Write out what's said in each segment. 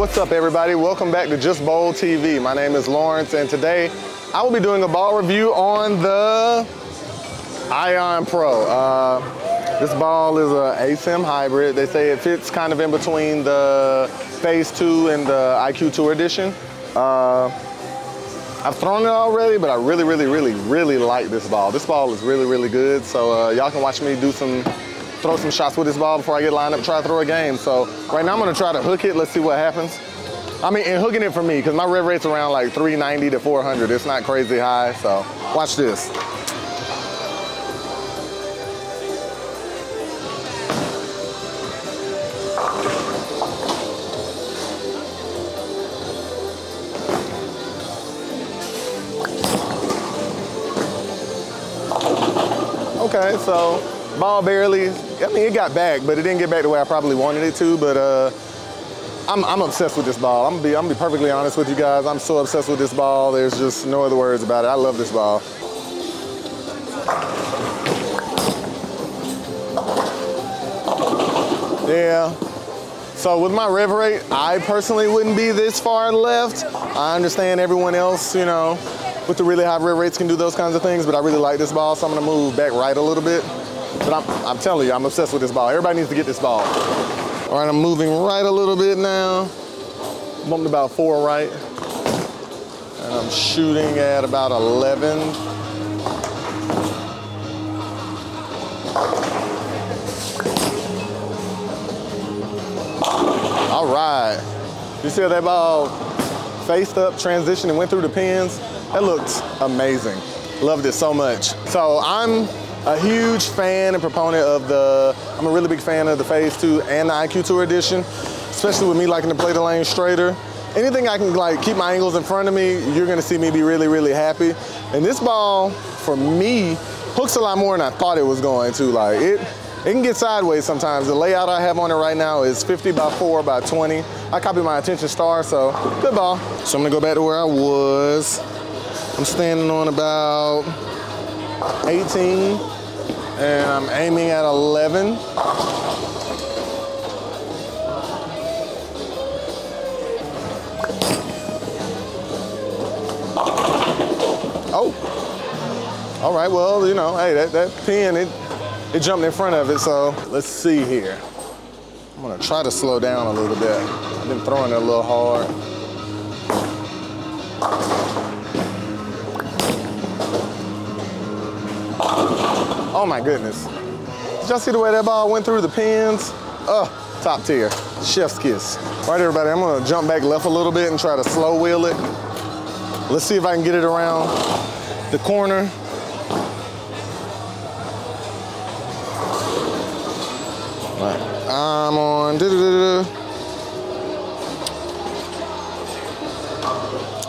up everybody? Welcome back to Just Bowl TV. My name is Lawrence and today I will be doing a ball review on the Ion Pro. Uh, this ball is a asym hybrid. They say it fits kind of in between the Phase 2 and the IQ Tour Edition. Uh, I've thrown it already, but I really, really, really, really like this ball. This ball is really, really good. So uh, y'all can watch me do some throw some shots with this ball before I get lined up, try to throw a game. So right now I'm gonna try to hook it. Let's see what happens. I mean, and hooking it for me, because my rev rate's around like 390 to 400. It's not crazy high, so watch this. Okay, so ball barely, I mean, it got back, but it didn't get back the way I probably wanted it to, but uh, I'm, I'm obsessed with this ball. I'm gonna, be, I'm gonna be perfectly honest with you guys. I'm so obsessed with this ball. There's just no other words about it. I love this ball. Yeah. So with my rev rate, I personally wouldn't be this far left. I understand everyone else, you know, with the really high rev rates can do those kinds of things, but I really like this ball, so I'm gonna move back right a little bit. But I'm, I'm telling you, I'm obsessed with this ball. Everybody needs to get this ball. All right, I'm moving right a little bit now. Bumped about four right. And I'm shooting at about 11. All right. You see how that ball faced up, transitioned, and went through the pins? That looked amazing. Loved it so much. So I'm a huge fan and proponent of the, I'm a really big fan of the Phase 2 and the IQ Tour Edition, especially with me liking to play the lane straighter. Anything I can like keep my angles in front of me, you're gonna see me be really, really happy. And this ball, for me, hooks a lot more than I thought it was going to. Like it, it can get sideways sometimes. The layout I have on it right now is 50 by 4 by 20. I copy my attention star, so good ball. So I'm gonna go back to where I was. I'm standing on about 18 and I'm aiming at 11. Oh, all right, well, you know, hey, that, that pin, it, it jumped in front of it, so let's see here. I'm gonna try to slow down a little bit. I've been throwing it a little hard. Oh my goodness. Did y'all see the way that ball went through the pins? Oh, top tier, chef's kiss. All right, everybody, I'm gonna jump back left a little bit and try to slow wheel it. Let's see if I can get it around the corner. All right, I'm on,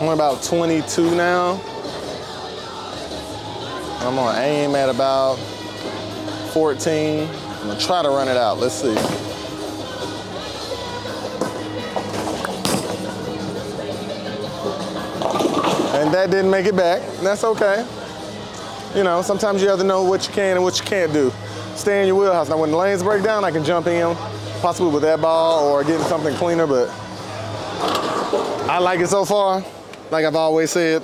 I'm about 22 now. I'm gonna aim at about 14. I'm gonna try to run it out. Let's see. And that didn't make it back. That's okay. You know, sometimes you have to know what you can and what you can't do. Stay in your wheelhouse. Now, when the lanes break down, I can jump in, possibly with that ball or getting something cleaner, but I like it so far, like I've always said.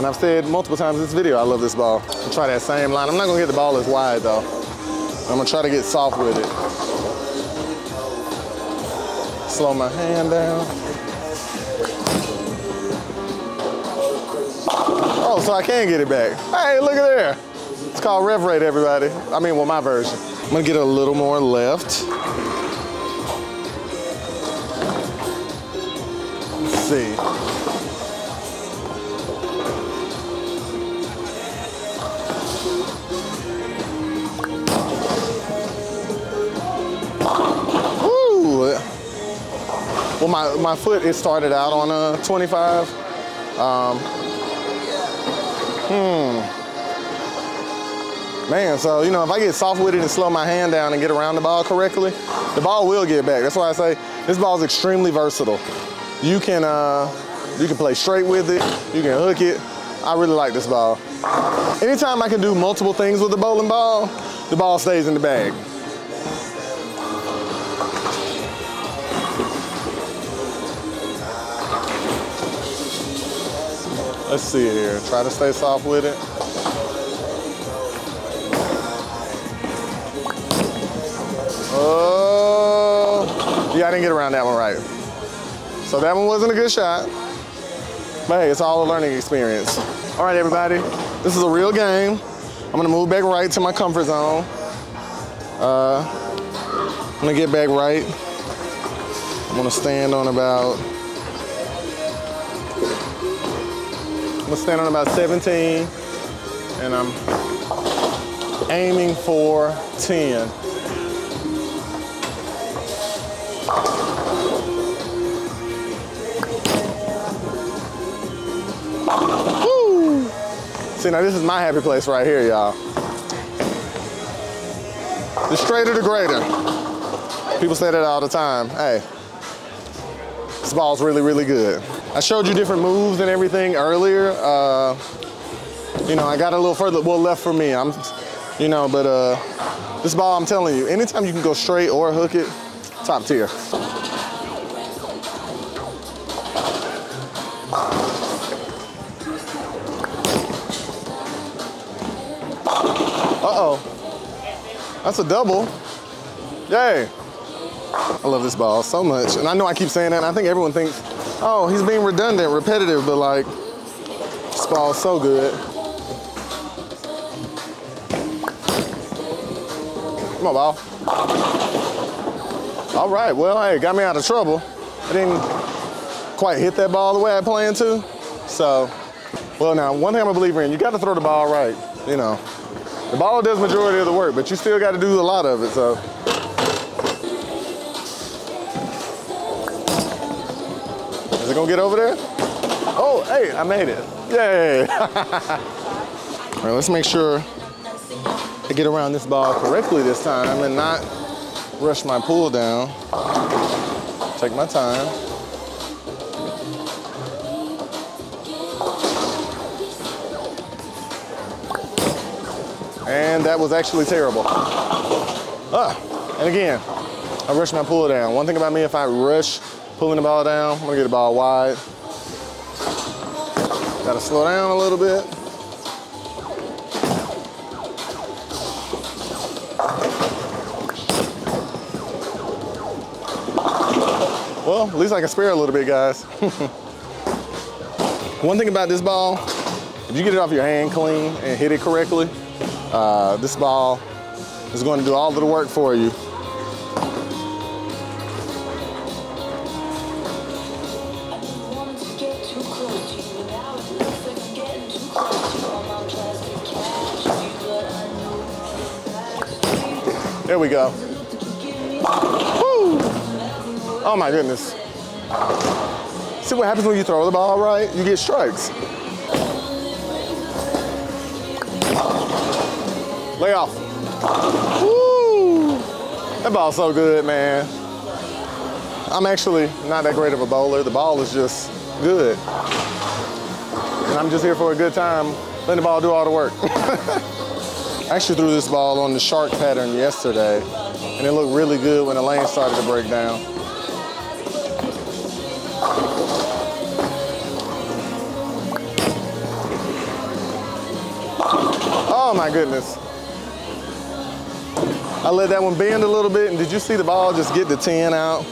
And I've said multiple times in this video, I love this ball. I'll try that same line. I'm not gonna hit the ball as wide though. I'm gonna try to get soft with it. Slow my hand down. Oh, so I can get it back. Hey, look at there. It's called rev rate, everybody. I mean, well, my version. I'm gonna get a little more left. Well, my, my foot, it started out on a 25. Um, hmm. Man, so, you know, if I get soft with it and slow my hand down and get around the ball correctly, the ball will get back. That's why I say this ball is extremely versatile. You can, uh, you can play straight with it. You can hook it. I really like this ball. Anytime I can do multiple things with the bowling ball, the ball stays in the bag. Let's see here. Try to stay soft with it. Oh, yeah, I didn't get around that one right. So that one wasn't a good shot. But hey, it's all a learning experience. All right, everybody, this is a real game. I'm gonna move back right to my comfort zone. Uh, I'm gonna get back right. I'm gonna stand on about, I'm gonna stand on about 17 and I'm aiming for 10. Woo! See, now this is my happy place right here, y'all. The straighter, the greater. People say that all the time. Hey, this ball's really, really good. I showed you different moves and everything earlier. Uh, you know, I got a little further, well, left for me. I'm, you know, but uh, this ball, I'm telling you, anytime you can go straight or hook it, top tier. Uh-oh. That's a double. Yay. I love this ball so much. And I know I keep saying that, and I think everyone thinks, oh, he's being redundant, repetitive, but like, this so good. Come on, ball. All right, well, hey, got me out of trouble. I didn't quite hit that ball the way I planned to. So, well, now, one thing I'm a believer in, you got to throw the ball right, you know. The ball does majority of the work, but you still got to do a lot of it, so. It gonna get over there? Oh, hey, I made it. Yay. All right, let's make sure I get around this ball correctly this time and not rush my pull down. Take my time. And that was actually terrible. Ah, and again, I rushed my pull down. One thing about me, if I rush pulling the ball down, I'm gonna get the ball wide. Gotta slow down a little bit. Well, at least I can spare a little bit, guys. One thing about this ball, if you get it off your hand clean and hit it correctly, uh, this ball is going to do all of the work for you. We go. Oh my goodness. See what happens when you throw the ball right? You get strikes. Lay off. Woo! That ball's so good, man. I'm actually not that great of a bowler. The ball is just good. And I'm just here for a good time, letting the ball do all the work. I actually threw this ball on the shark pattern yesterday, and it looked really good when the lane started to break down. Oh my goodness. I let that one bend a little bit, and did you see the ball just get the 10 out?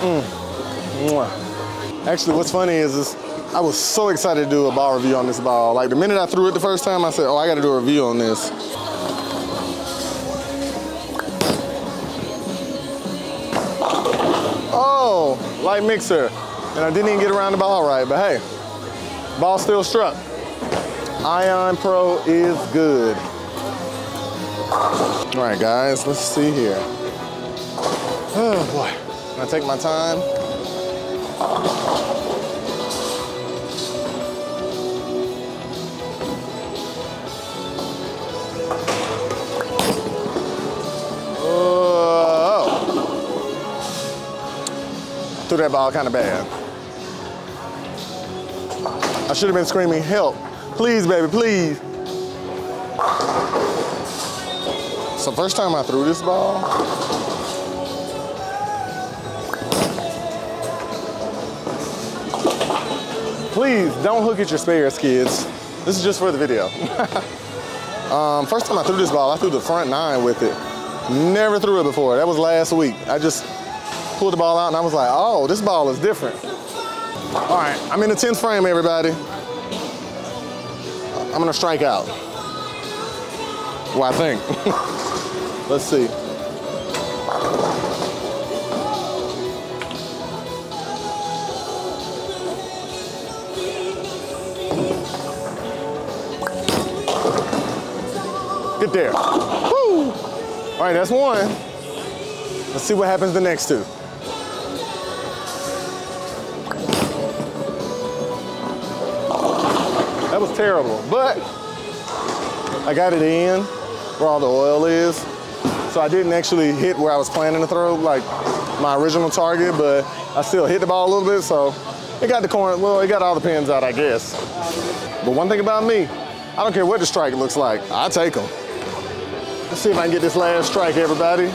Mm. Actually, what's funny is, is I was so excited to do a ball review on this ball. Like the minute I threw it the first time, I said, oh, I gotta do a review on this. Light mixer. And I didn't even get around the ball right, but hey, ball still struck. Ion Pro is good. All right, guys, let's see here. Oh boy, i'm take my time. Threw that ball kind of bad. I should have been screaming, help. Please, baby, please. So first time I threw this ball, Please don't hook at your spares, kids. This is just for the video. um, first time I threw this ball, I threw the front nine with it. Never threw it before. That was last week. I just pulled the ball out and I was like, oh, this ball is different. All right, I'm in the 10th frame, everybody. I'm gonna strike out. Well, I think. Let's see. Get there. Woo! All right, that's one. Let's see what happens the next two. Terrible, but I got it in where all the oil is. So I didn't actually hit where I was planning to throw, like my original target, but I still hit the ball a little bit, so it got the corner, well, it got all the pins out, I guess. But one thing about me, I don't care what the strike looks like, I take them. Let's see if I can get this last strike, everybody.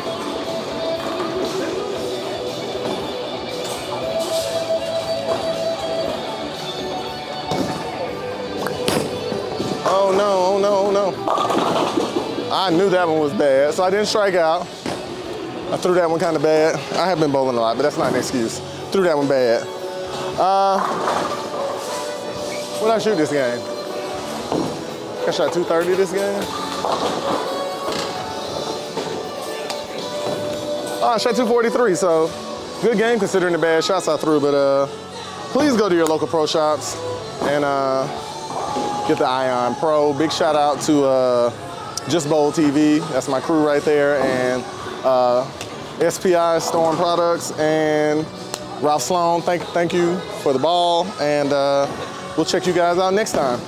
Oh no, oh no, oh no. I knew that one was bad, so I didn't strike out. I threw that one kind of bad. I have been bowling a lot, but that's not an excuse. Threw that one bad. Uh, what I shoot this game? I shot 230 this game. Oh, I shot 243, so good game considering the bad shots I threw. But uh, please go to your local pro shops and uh, get the Ion Pro. Big shout out to uh, Just Bowl TV. That's my crew right there. And uh, SPI Storm Products and Ralph Sloan. Thank, thank you for the ball. And uh, we'll check you guys out next time.